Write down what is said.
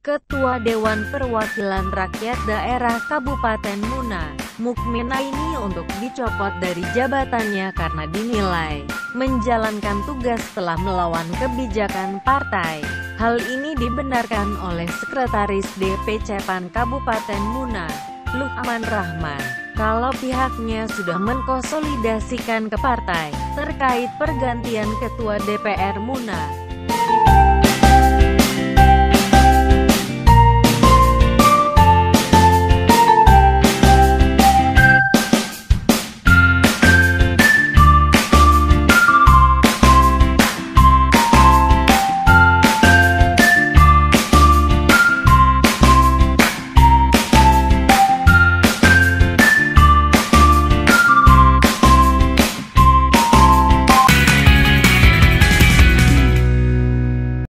Ketua Dewan Perwakilan Rakyat Daerah Kabupaten Muna, Mukmina ini untuk dicopot dari jabatannya karena dinilai menjalankan tugas telah melawan kebijakan partai. Hal ini dibenarkan oleh Sekretaris DPC PAN Kabupaten Muna, Lukman Rahman. Kalau pihaknya sudah mengkonsolidasikan ke partai terkait pergantian Ketua DPR Muna.